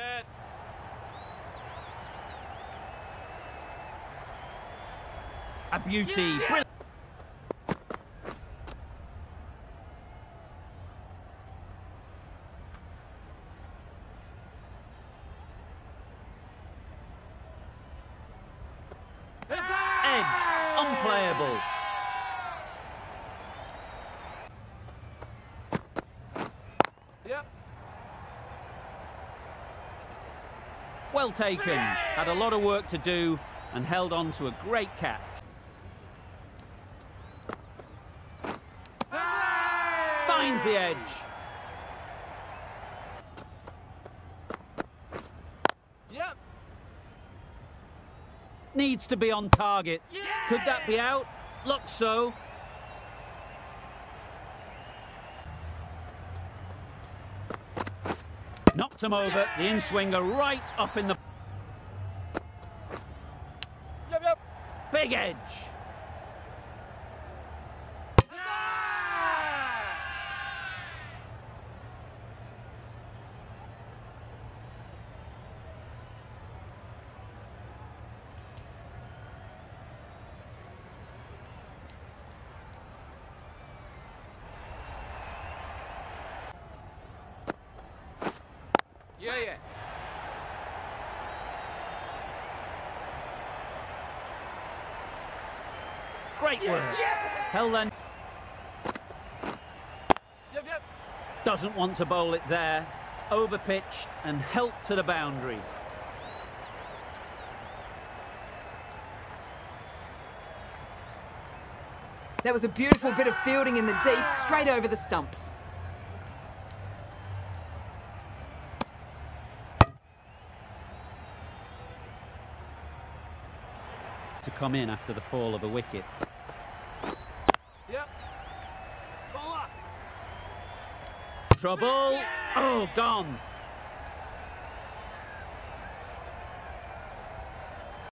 Good. A beauty. Brilliant. Edge. Unplayable. Yep. Well taken. Had a lot of work to do and held on to a great catch. Finds the edge. Yep. Needs to be on target. Could that be out? Looks so. Knocked him over. The in-swinger right up in the Yep, yep. big edge. Yeah, yeah. Great work. Hell then Yep, yep. doesn't want to bowl it there. Overpitched and helped to the boundary. That was a beautiful bit of fielding in the deep, straight over the stumps. To come in after the fall of a wicket. Yep. Trouble. Oh, gone.